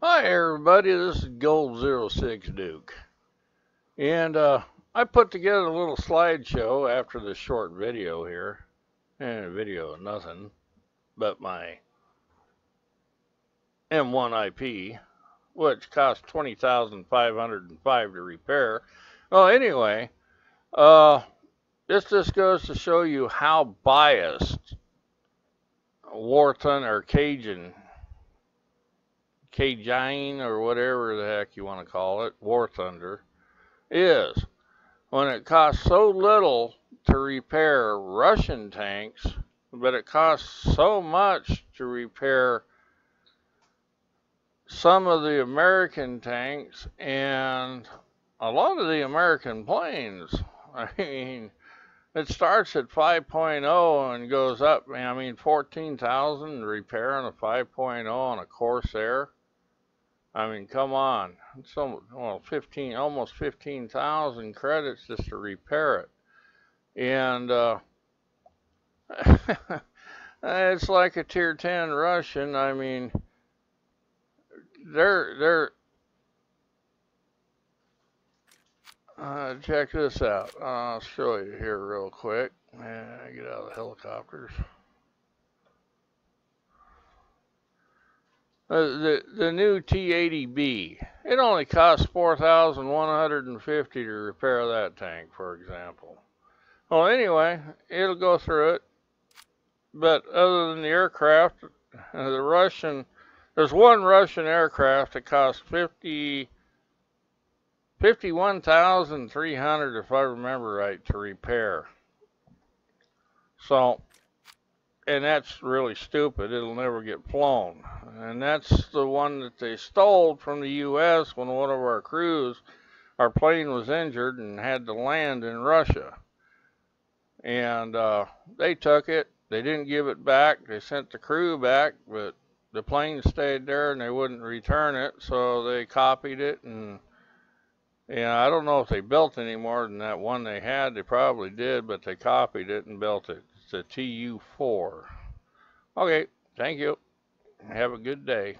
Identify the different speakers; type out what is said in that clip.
Speaker 1: Hi everybody, this is Gold Zero Six Duke. And uh, I put together a little slideshow after this short video here. And a video of nothing but my M1 IP, which cost 20505 to repair. Well, anyway, uh, this just goes to show you how biased Wharton or Cajun Cajun or whatever the heck you want to call it, War Thunder, is when it costs so little to repair Russian tanks, but it costs so much to repair some of the American tanks and a lot of the American planes. I mean, it starts at 5.0 and goes up. I mean, 14,000 repair on a 5.0 on a Corsair. I mean, come on. Almost, well, 15, almost 15,000 credits just to repair it. And uh, it's like a tier 10 Russian. I mean, they're, they're, uh, check this out. I'll show you here real quick. And get out of the helicopters. Uh, the the new T80B. It only costs four thousand one hundred and fifty to repair that tank, for example. Well, anyway, it'll go through it. But other than the aircraft, uh, the Russian, there's one Russian aircraft that costs fifty. 51,300 if I remember right to repair. So and that's really stupid. It'll never get flown. And that's the one that they stole from the U.S. when one of our crews, our plane was injured and had to land in Russia. And uh, they took it. They didn't give it back. They sent the crew back, but the plane stayed there and they wouldn't return it. So they copied it and yeah, I don't know if they built any more than that one they had. They probably did, but they copied it and built it. A TU4. Okay, thank you. Have a good day.